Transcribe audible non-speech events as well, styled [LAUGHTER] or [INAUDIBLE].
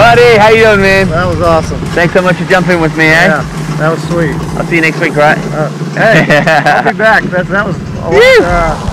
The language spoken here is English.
Buddy, how you doing, man? That was awesome. Thanks so much for jumping with me, eh? Yeah, that was sweet. I'll see you next week, right? Uh, hey, [LAUGHS] I'll be back. That, that was a lot, uh,